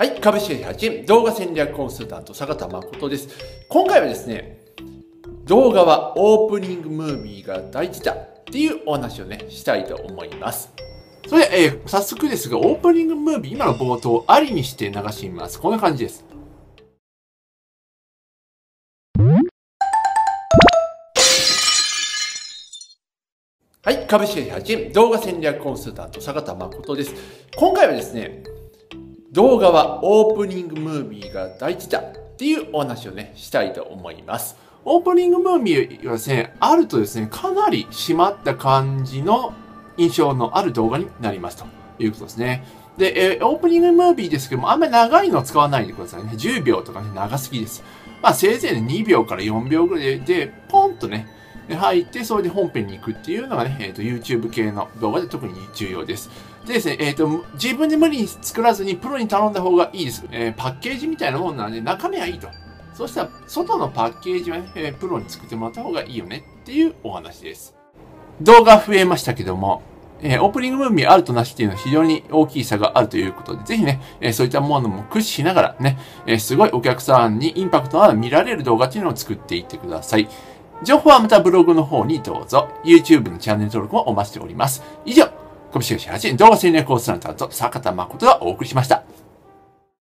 はい、株式会社動画戦略コンサルタント坂田誠です。今回はですね、動画はオープニングムービーが大事だっていうお話をね、したいと思います。それで、えー、早速ですが、オープニングムービー、今の冒頭ありにして流します。こんな感じです。はい、株式会社動画戦略コンサルタント坂田誠です。今回はですね、動画はオープニングムービーが大事だっていうお話をね、したいと思います。オープニングムービーはですね、あるとですね、かなり締まった感じの印象のある動画になりますということですね。で、えー、オープニングムービーですけども、あんまり長いの使わないでくださいね。10秒とかね、長すぎです。まあ、せいぜいね2秒から4秒ぐらいで、ポンとね、入って、それで本編に行くっていうのがね、えっ、ー、と、YouTube 系の動画で特に重要です。でですね、えっ、ー、と、自分で無理に作らずにプロに頼んだ方がいいです。えー、パッケージみたいなもんなんで、中身はいいと。そしたら、外のパッケージはね、えー、プロに作ってもらった方がいいよねっていうお話です。動画増えましたけども、えー、オープニングムービーあるとなしっていうのは非常に大きい差があるということで、ぜひね、えー、そういったものも駆使しながらね、えー、すごいお客さんにインパクトのある見られる動画っていうのを作っていってください。情報はまたブログの方にどうぞ。YouTube のチャンネル登録もお待ちしております。以上、株式会社発信動画戦略コースタント坂田誠がお送りしました。